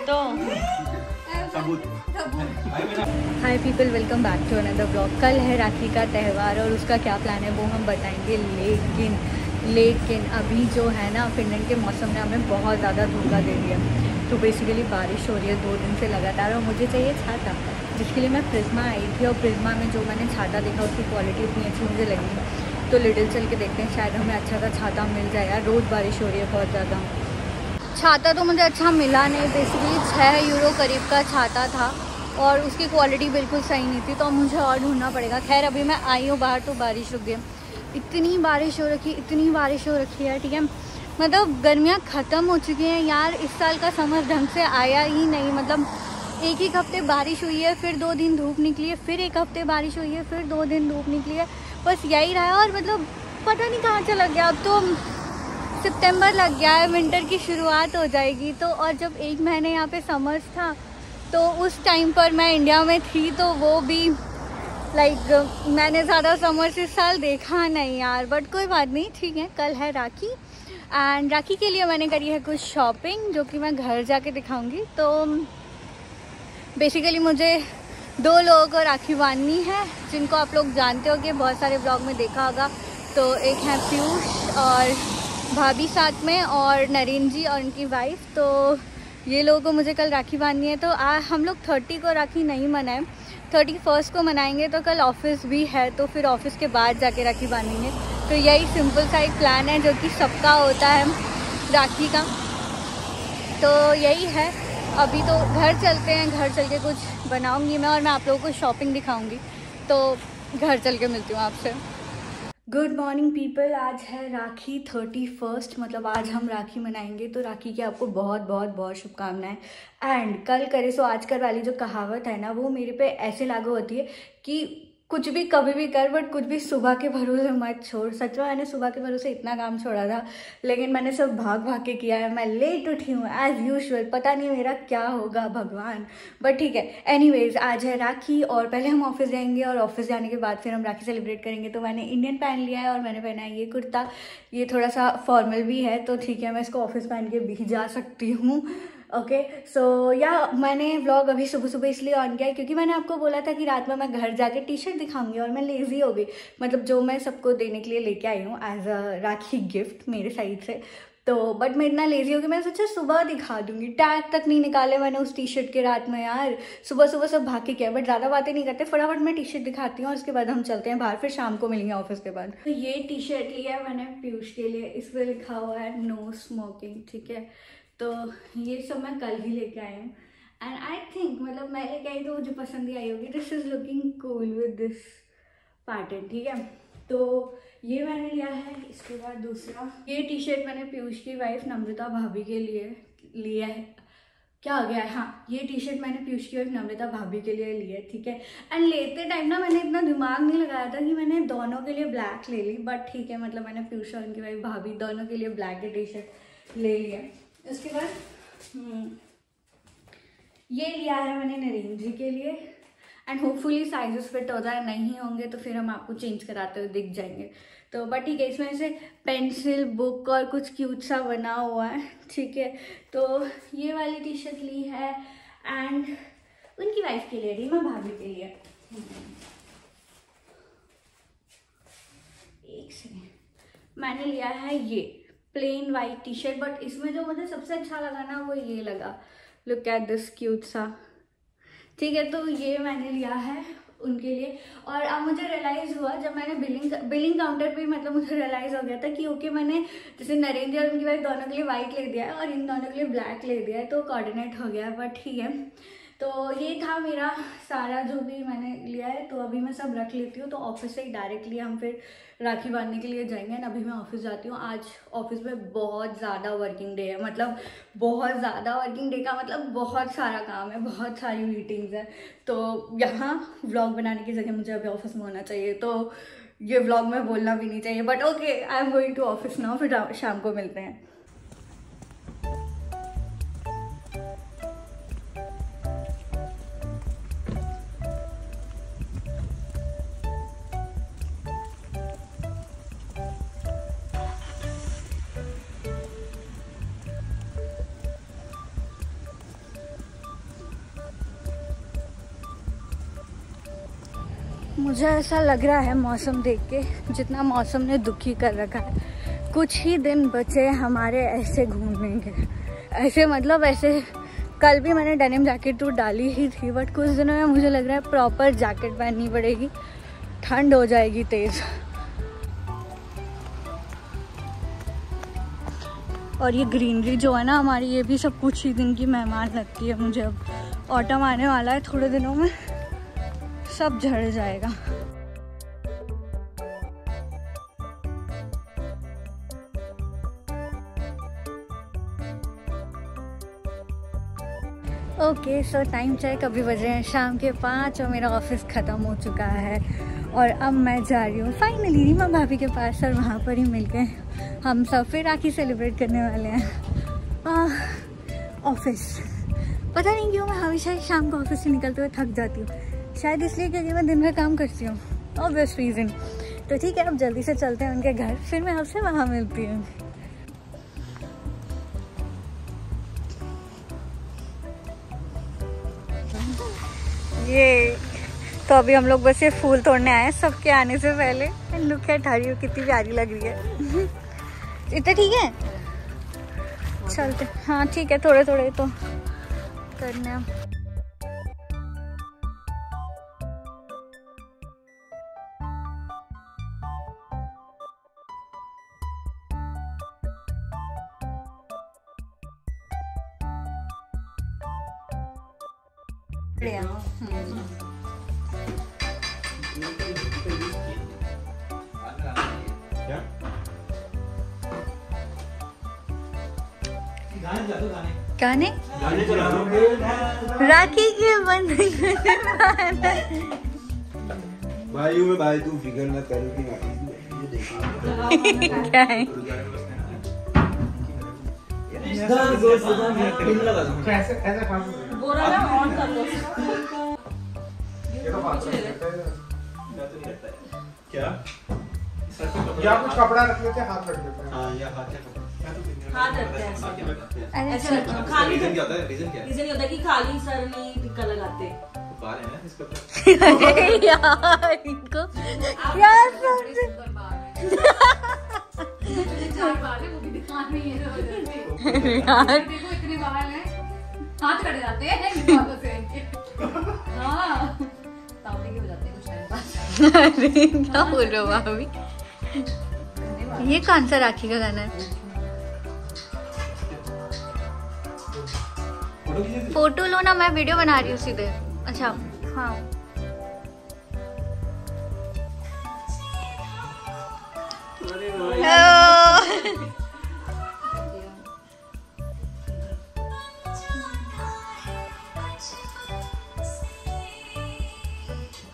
तो। Hi people welcome back to another blog कल है राखी का त्यौहार और उसका क्या प्लान है वो हम बताएँगे। लेकिन लेकिन अभी जो है ना फिनलैंड के मौसम ने हमें बहुत ज़्यादा धोखा दे दिया। तो बेसिकली बारिश हो रही है, दो दिन से लगातार और मुझे चाहिए छाता, जिसके लिए मैं प्रिज्मा आई थी और प्रिज्मा में जो मैंने छाता देखा, उसकी क्वालिटी इतनी अच्छी मुझे लगी। तो लिटिल चल के देखते हैं, शायद हमें अच्छा सा छाता मिल जाए। यार, रोज़ बारिश हो रही है बहुत ज़्यादा। छाता तो मुझे अच्छा मिला नहीं बेसिकली छः यूरो करीब का छाता था और उसकी क्वालिटी बिल्कुल सही नहीं थी तो मुझे और ढूंढना पड़ेगा। खैर, अभी मैं आई हूँ बाहर तो बारिश रुक गई। इतनी बारिश हो रखी, इतनी बारिश हो रखी है, ठीक है? मतलब गर्मियाँ ख़त्म हो चुकी हैं यार, इस साल का समर ढंग से आया ही नहीं। मतलब एक एक हफ़्ते बारिश हुई है, फिर दो दिन धूप निकली है, फिर एक हफ़्ते बारिश हुई है, फिर दो दिन धूप निकली है। बस यही रहा और मतलब पता नहीं कहाँ चला गया। अब तो सितंबर लग गया है विंटर की शुरुआत हो जाएगी। तो और जब एक महीने यहाँ पे समर्स था तो उस टाइम पर मैं इंडिया में थी तो वो भी लाइक मैंने ज़्यादा समर्स इस साल देखा नहीं यार। बट कोई बात नहीं, ठीक है, कल है राखी। एंड राखी के लिए मैंने करी है कुछ शॉपिंग जो कि मैं घर जाके दिखाऊँगी। तो बेसिकली मुझे दो लोगों को राखी बांधनी है, जिनको आप लोग जानते हो कि बहुत सारे ब्लॉग में देखा होगा। तो एक है पीयूष और भाभी साथ में और नरेंद्र जी और उनकी वाइफ तो ये लोगों को मुझे कल राखी बांधनी है। तो आ, हम लोग थर्टी को राखी नहीं मनाए। थर्टी फ़र्स्ट को मनाएँगे तो कल ऑफ़िस भी है तो फिर ऑफ़िस के बाद जाके राखी बांधेंगे। तो यही सिंपल सा एक प्लान है जो कि सबका होता है राखी का। तो यही है। अभी तो घर चलते हैं घर चल के कुछ बनाऊँगी मैं और मैं आप लोगों को शॉपिंग दिखाऊँगी। तो घर चल के मिलती हूँ आपसे। गुड मॉर्निंग पीपल आज है राखी थर्टी फ़र्स्ट मतलब आज हम राखी मनाएँगे तो राखी की आपको बहुत बहुत बहुत शुभकामनाएँ। एंड कल करे सो आजकल वाली जो कहावत है ना, वो मेरे पे ऐसे लागू होती है कि कुछ भी कभी भी कर बट कुछ भी सुबह के भरोसे मत छोड़। सच में मैंने सुबह के भरोसे इतना काम छोड़ा था, लेकिन मैंने सब भाग भाग के किया है। मैं लेट उठी हूँ एज़ यूजल पता नहीं मेरा क्या होगा, भगवान। बट ठीक है एनीवेज आज है राखी, और पहले हम ऑफ़िस जाएँगे, और ऑफ़िस जाने के बाद फिर हम राखी सेलिब्रेट करेंगे। तो मैंने इंडियन पहन लिया है, और मैंने पहना है ये कुर्ता। ये थोड़ा सा फॉर्मल भी है तो ठीक है, मैं इसको ऑफ़िस पहन के भी जा सकती हूँ। ओके सो या मैंने व्लॉग अभी सुबह सुबह इसलिए ऑन किया क्योंकि मैंने आपको बोला था कि रात में मैं घर जाके टी शर्ट दिखाऊँगी और मैं लेज़ी हो गई। मतलब जो मैं सबको देने के लिए लेके आई हूँ एज अ राखी गिफ्ट मेरे साइड से। तो बट मैं इतना लेजी हो मैंने सोचा सुबह दिखा दूँगी। टैग तक नहीं निकाले मैंने उस टी शर्ट के रात में यार। सुबह सुबह सब भाग के किया बट ज़्यादा बातें नहीं करते। फटाफट मैं टी शर्ट दिखाती हूँ और उसके बाद हम चलते हैं बाहर, फिर शाम को मिलेंगे ऑफ़िस के बाद। तो ये टी शर्ट लिया है मैंने पीयूष के लिए इस पर लिखा हुआ है नो स्मोकिंग ठीक है? तो ये सब मैं कल ही लेके आई हूँ। एंड आई थिंक मतलब मैं लेके आई तो मुझे पसंद ही आई होगी। This is looking cool with this pattern ठीक है? तो ये मैंने लिया है, इसके बाद दूसरा। ये टी शर्ट मैंने पीयूष की वाइफ नम्रता भाभी के लिए लिया है। क्या हो गया? है हाँ ये टी शर्ट मैंने पीयूष की वाइफ नम्रता भाभी के लिए ली है, ठीक है? एंड लेते टाइम ना मैंने इतना दिमाग नहीं लगाया था कि मैंने दोनों के लिए ब्लैक ले ली बट ठीक है मतलब मैंने पीयूष और उनकी वाइफ भाभी दोनों के लिए ब्लैक की टी शर्ट ले लिया उसके बाद? हम्म, ये लिया है मैंने नरेंद्र जी के लिए। एंड होपफुली साइजेस फिट हो जाए नहीं होंगे तो फिर हम आपको चेंज कराते हुए दिख जाएँगे। तो बट ठीक है इसमें से पेंसिल बुक और कुछ क्यूट सा बना हुआ है ठीक है। तो ये वाली टी शर्ट ली है एंड उनकी वाइफ के लिए ली मैं भाभी के लिए। एक सेकेंड मैंने लिया है ये। Plain white T shirt but इसमें जो मुझे सबसे अच्छा लगा ना, वो ये लगा। लुक एट दिस क्यूट सा। ठीक है तो ये मैंने लिया है उनके लिए। और अब मुझे रियलाइज़ हुआ, जब मैंने बिलिंग बिलिंग काउंटर पे मतलब मुझे रियलाइज़ हो गया था कि ओके मैंने जैसे नरेंद्र और उनकी वाइफ दोनों के लिए वाइट ले दिया है और इन दोनों के लिए ब्लैक ले दिया है तो कोऑर्डिनेट हो गया है बट ठीक है। तो ये था मेरा सारा जो भी मैंने लिया है। तो अभी मैं सब रख लेती हूँ। तो ऑफ़िस से ही डायरेक्टली हम फिर राखी बांधने के लिए जाएँगे। ना अभी मैं ऑफ़िस जाती हूँ। आज ऑफ़िस में बहुत ज़्यादा वर्किंग डे है। मतलब बहुत ज़्यादा वर्किंग डे का मतलब बहुत सारा काम है। बहुत सारी मीटिंग्स है। तो यहाँ व्लॉग बनाने की जगह मुझे अभी ऑफ़िस में होना चाहिए। तो ये व्लॉग में बोलना भी नहीं चाहिए। But okay I am going to office now फिर शाम को मिलते हैं। मुझे ऐसा लग रहा है मौसम देख के जितना मौसम ने दुखी कर रखा है। कुछ ही दिन बचे हमारे ऐसे घूमने के। ऐसे मतलब ऐसे, कल भी मैंने डेनिम जैकेट तो डाली ही थी बट कुछ दिनों में मुझे लग रहा है प्रॉपर जैकेट पहननी पड़ेगी। ठंड हो जाएगी तेज़। और ये ग्रीनरी जो है ना हमारी, ये भी सब कुछ ही दिन की मेहमान लगती है मुझे अब। ऑटम आने वाला है थोड़े दिनों में। सब झड़ जाएगा। ओके सो टाइम चेक अभी बज रहे हैं शाम के पाँच और मेरा ऑफ़िस ख़त्म हो चुका है। और अब मैं जा रही हूँ फाइनली रीमा भाभी के पास और वहाँ पर ही मिल गए हम सब फिर राखी सेलिब्रेट करने वाले हैं। ऑफ़िस पता नहीं क्यों मैं हमेशा शाम को ऑफ़िस से निकलते हुए थक जाती हूँ। शायद इसलिए क्योंकि मैं दिन भर काम करती हूँ ऑब्वियस रीज़न तो ठीक है, अब जल्दी से चलते हैं उनके घर, फिर मैं आपसे वहाँ मिलती हूँ। ये तो अभी हम लोग बस ये फूल तोड़ने आए हैं, सबके आने से पहले। लुक है ठारी कितनी प्यारी लग रही है। इतना ठीक है? चलते हाँ ठीक है, थोड़े थोड़े तो करने। भाइयों में भाई तू फिकर न करो क्या है? क्या? या कुछ कपड़ा रख लेते हाथ रख लेते हैं। हाँ या हाथ क्या कपड़ा। हाथ रखते हैं। हैं। खाली रीजन क्या होता है? रीजन क्या? है रीजन ये होता है कि खाली सर नहीं टिक्का लगाते। है अरे यार क्या समझ हाथ कट जाते हैं बालों हाँ हैं अरे क्या रहे हो भाभी? ये कौन सा राखी का गाना है? फ़ोटो फ़ोटो लो ना मैं वीडियो बना रही हूँ सीधे। अच्छा हाँ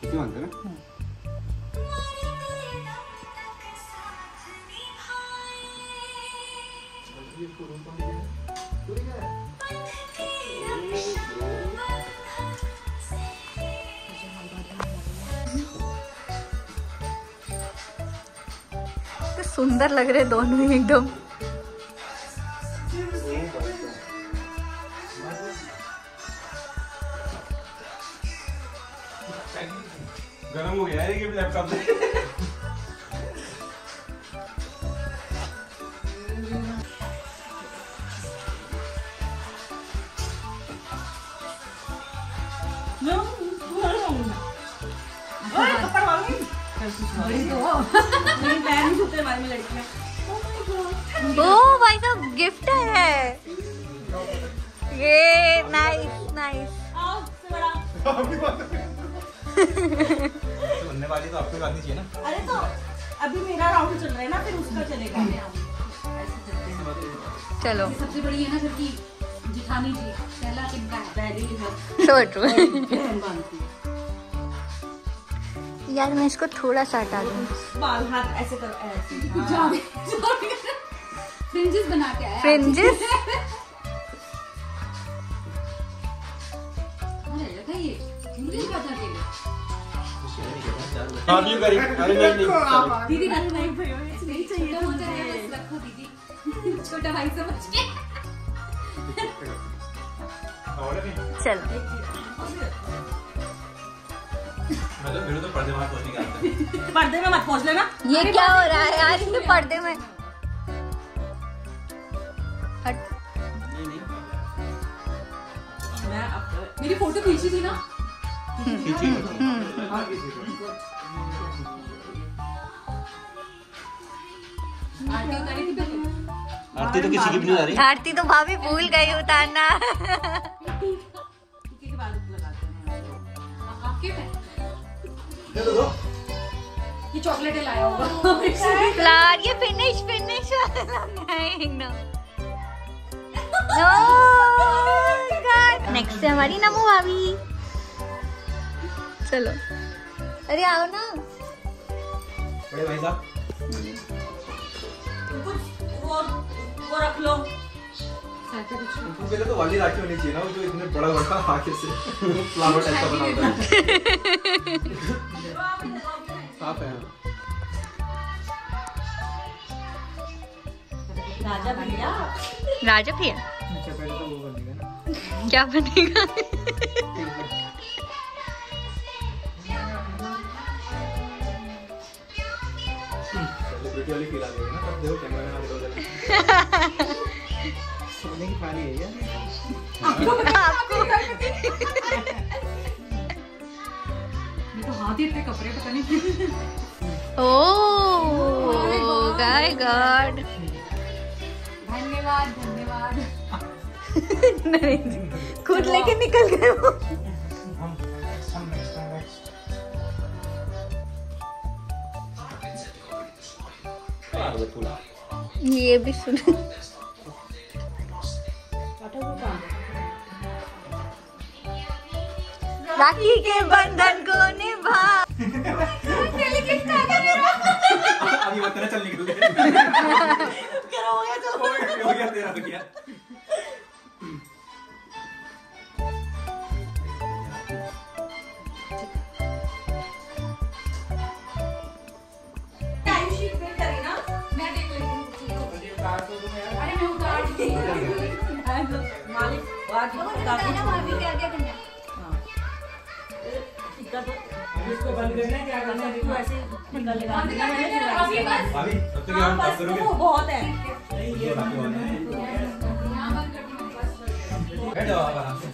कितने मानते हैं ना तो सुंदर लग रहे दोनों ही एकदम। गरम हो गया है ये लैपटॉप ओए, कपड़ा वाली। नहीं, हमारे में भाई साहब गिफ्ट है। ये नाइस नाइस। सुनने वाली तो आपको बात चाहिए ना अरे तो अभी मेरा राउंड चल रहा है ना फिर उसका चलेगा चलो सबसे बड़ी है। ना घर की जिठानी जी पहला टिक्का है। पहली यार मैं इसको थोड़ा सा हटा दूँ। बाल हाथ ऐसे कर ऐसे। फ्रिंजेस बना के आया। फ्रिंजेस? हाँ दीदी नहीं नहीं नहीं चाहिए छोटा मोटा बस रखो दीदी। छोटा भाई समझ के और चलो। मैं तो मेरे तो पर्दे बाहर पहुँचने के पर्दे में मत पहुँच लेना। ये क्या हो रहा है यार? पर्दे में हट। मैं अब मेरी फ़ोटो खींची थी ना? आरती उतारी थी आरती तो किसी की भी नहीं आ रही। आरती तो भाभी भूल गई उतारना। दे ये चॉकलेट लाया होगा। फ्लावर ये फिनिश फिनिश नेक्स्ट है हमारी नमो भाभी चलो। अरे आओ ना। बड़े भाई साहब। कुछ वो वो रख लो। तो वाली राखी होनी चाहिए ना वो जो इतने बड़ा बड़ा आगे से। फ्लावर टाइप का बना होता है। है। राजा भैया। राजा भैया? अच्छा पहले तो वो बनेगा ना। क्या बनेगा? हो सोने की थाली है यार ये ही इतने कपड़े पता नहीं क्यों। ओ गाय गॉड धन्यवाद धन्यवाद। खुद लेके निकल गए वो। हम हम नेक्स्ट टाइम नेक्स्ट ये भी सुनो। राखी के बंधन को निभा। अभी वो तेरा चल निकल। गया हो गया तेरा हो गया। आयुषी वेट करें ना मैं देख लेती हूँ। अरे मैं उतार दी। मालिक भाभी क्या क्या करना इसको बंद करना है क्या करना है? ऐसे टीका लगा। लगा दिया भाभी तब तक हाँ हम बस बात करोगे? वो बहुत है। यहाँ बंद कर दी बस बैठ जाओ आप आराम से।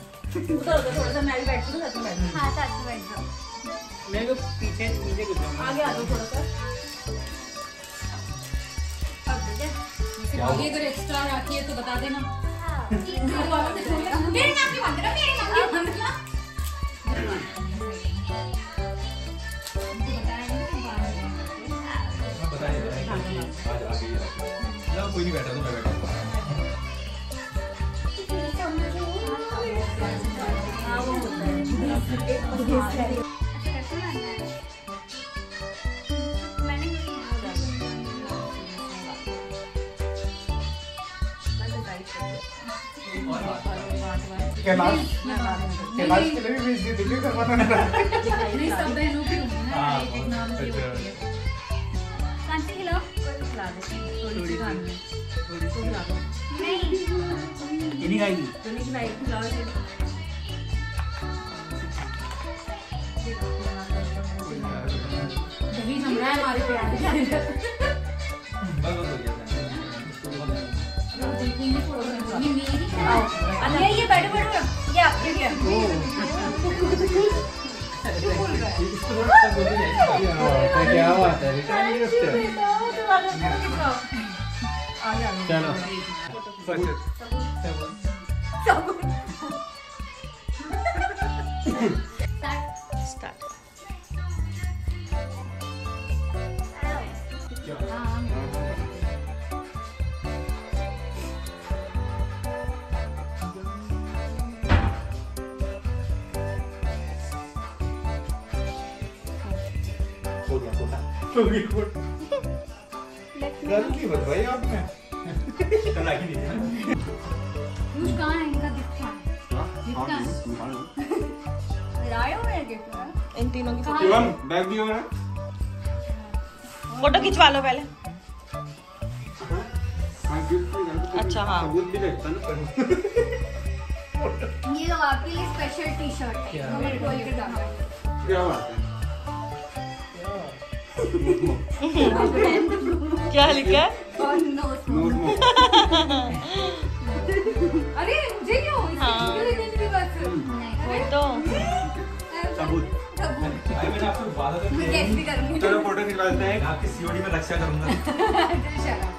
थोड़ा सा मैं भी बैठती हूँ साथ में बैठती हाँ साथ में बैठ जाओ। मैं तो पीछे नीचे कुछ हूँ आगे आ जाओ थोड़ा सा। आगे अगर एक्स्ट्रा राखी है तो बता देना। के मेरे नाम की बात करो मेरे बैठा तो मैं बैठा हाँ है कैलाश कैलाश के लिए भी भेज दिए दिल्ली करवाना ना नहीं सब बहनों की हाँ, एक एक नाम की अच्छा। होती है थोड़ी सी है दो इन्हीं खाएगी तो नहीं खिलाई खिलाओ इसे। तभी रहा है हमारे प्यार ये अच्छा ये ये बैठो बैठो। ये आपके लिए क्या? बात है? रिटर्न गिफ्ट चलो हो गया कोटा हो गया कोटा गल की बताई आपने कल आगे नहीं था कुछ कहाँ है इनका है है हो गिफ्ट इन तीनों की कहाँ शिवम बैग दियो ना फ़ोटो खिंचवा लो पहले हाँ भी है अच्छा, हाँ। भी लगता ना ये तो आपके लिए स्पेशल टी शर्ट है जो मेरे को लेकर जाना है क्या बात है क्या लिखा है? अरे मुझे क्यों? हाँ। तो तो ही। चलो फ़ोटो खिंचवाते हैं। आपकी सीओडी में रक्षा करूँगा।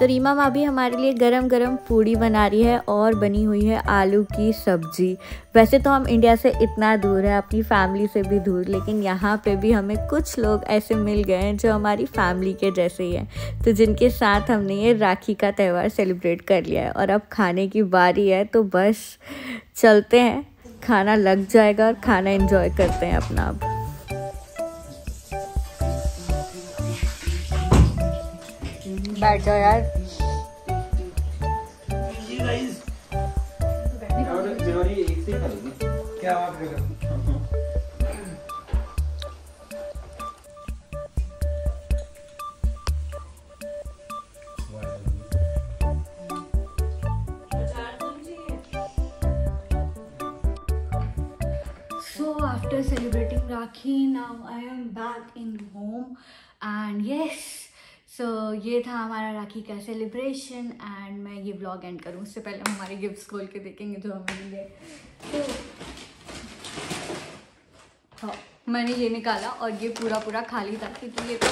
तो रीमा माँ भी हमारे लिए गरम गरम पूड़ी बना रही है और बनी हुई है आलू की सब्ज़ी। वैसे तो हम इंडिया से इतना दूर है, अपनी फैमिली से भी दूर, लेकिन यहाँ पे भी हमें कुछ लोग ऐसे मिल गए हैं जो हमारी फैमिली के जैसे ही हैं। तो जिनके साथ हमने ये राखी का त्यौहार सेलिब्रेट कर लिया है और अब खाने की बारी है तो बस चलते हैं। खाना लग जाएगा और खाना एंजॉय करते हैं अपना अब। बैठ जाओ यार जनवरी एक से ही करूँगी क्या बात कर रहे हो So after celebrating Rakhi, now I am back in home and yes, so, ये था हमारा राखी का सेलिब्रेशन एंड मैं ये ब्लॉग एंड करूँ। उससे पहले हम हमारे गिफ्ट्स खोल के देखेंगे जो हमें मिले। तो हाँ मैंने ये निकाला और ये पूरा पूरा खाली था क्योंकि ये तो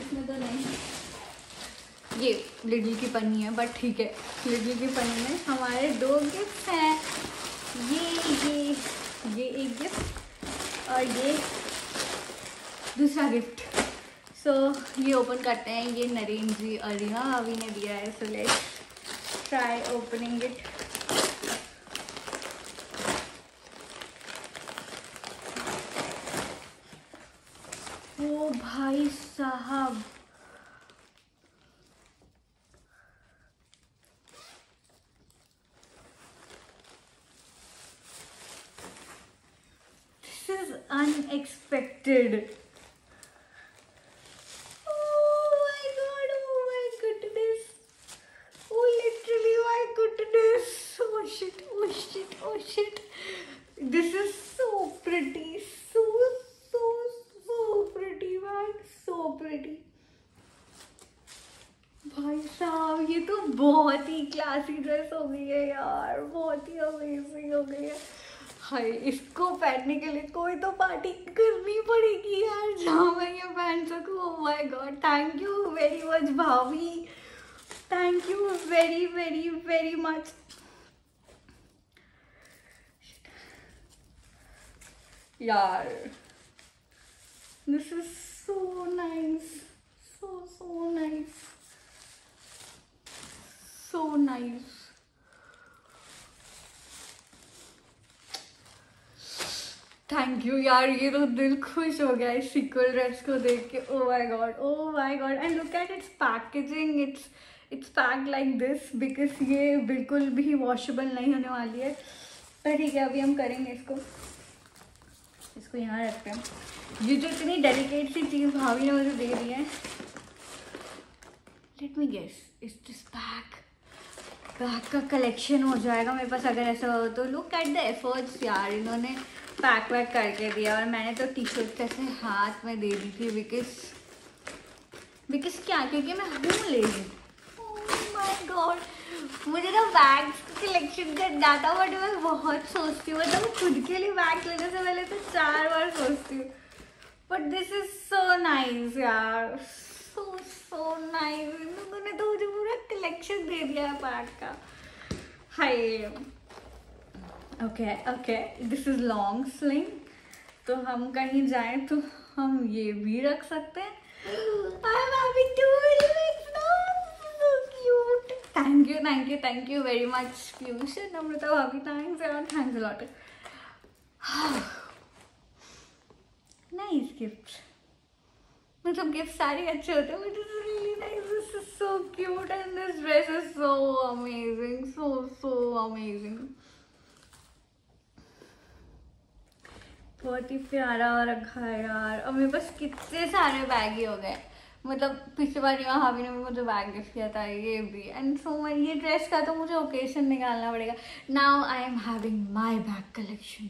इसमें तो नहीं। ये लिडल की पन्नी है बट ठीक है। लिडल की पन्नी में हमारे दो गिफ्ट हैं। ये ये ये एक गिफ्ट और ये दूसरा गिफ्ट सो ये ओपन करते हैं, ये नरेन जी और भाभी ने दिया है so let try opening it ओ भाई साहब। This shit, oh shit, oh shit. This is so pretty. So, so, so pretty, man. So pretty. भाई साहब ये तो बहुत ही क्लासी ड्रेस हो गई है यार बहुत ही अमेजिंग हो गई है हाय इसको पहनने के लिए कोई तो पार्टी करनी पड़ेगी यार जहाँ मैं ये पहन सकूँ ओह my God thank you very much bhabhi thank you very very very much यार this is so nice so so nice so nice. Thank you यार ये तो दिल खुश हो गया इस सीक्वल ड्रेस को देख के ओ my God oh my God and look at its packaging it's it's pack like this because ये बिल्कुल भी वॉशेबल नहीं होने वाली है तो ठीक है, अभी हम करेंगे इसको। इसको यहाँ रखते हैं। ये जो इतनी डेलिकेट सी चीज़ भाभी ने मुझे दे दी है let me guess is this bag bag का कलेक्शन हो जाएगा, मेरे पास अगर ऐसा हो तो। लुक एट द एफर्ट्स यार, इन्होंने पैक वैक करके दिया और मैंने तो टी शर्ट कैसे हाथ में दे दी थी बिकॉज़ बिकॉज़ क्या? क्योंकि मैं हूँ लेडी गॉड मुझे ना बैग कलेक्शन करना था बट मैं बहुत सोचती हूँ। मतलब खुद के लिए बैग लेने से पहले तो चार बार सोचती हूँ। But this is so nice यार। सो सो नाइस इन लोगों ने तो मुझे पूरा कलेक्शन दे दिया है बैग का। Hi. Okay okay this is long sling तो हम कहीं जाएँ तो हम ये भी रख सकते हैं। I am having to thank you thank you thank you very much Piyush Namrata bhabhi thanks यार थैंक्स लॉट नाइस गिफ्ट मतलब गिफ्ट सारे अच्छे होते हैं but is really nice this is so cute and this dress is so amazing so so amazing बहुत ही प्यारा रखा है यार। और मेरे पास कितने सारे बैग ही हो गए। मतलब पिछली बार यहाँ हावी ने मुझे बैग गिफ्ट किया था, ये भी। एंड सो मैं ये ड्रेस का तो मुझे ओकेजन निकालना पड़ेगा। Now I am having my bag collection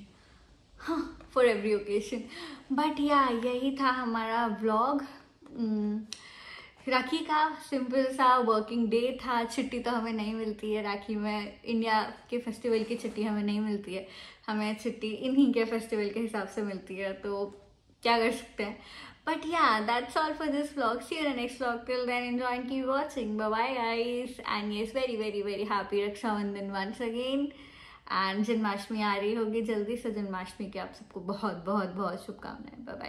for every occasion but या यही था हमारा ब्लॉग राखी का सिंपल सा वर्किंग डे था। छुट्टी तो हमें नहीं मिलती है राखी में। इंडिया के फेस्टिवल की छुट्टी हमें नहीं मिलती है। हमें छुट्टी इन्हीं के फेस्टिवल के हिसाब से मिलती है। तो क्या कर सकते हैं? but yeah that's all for this vlog see you in the next vlog till then enjoy and keep watching bye bye guys and yes very very very happy Rakshabandhan once again and Janmashtami आ रही होगी जल्दी से जन्माष्टमी की आप सबको बहुत बहुत बहुत शुभकामनाएं बाय बाय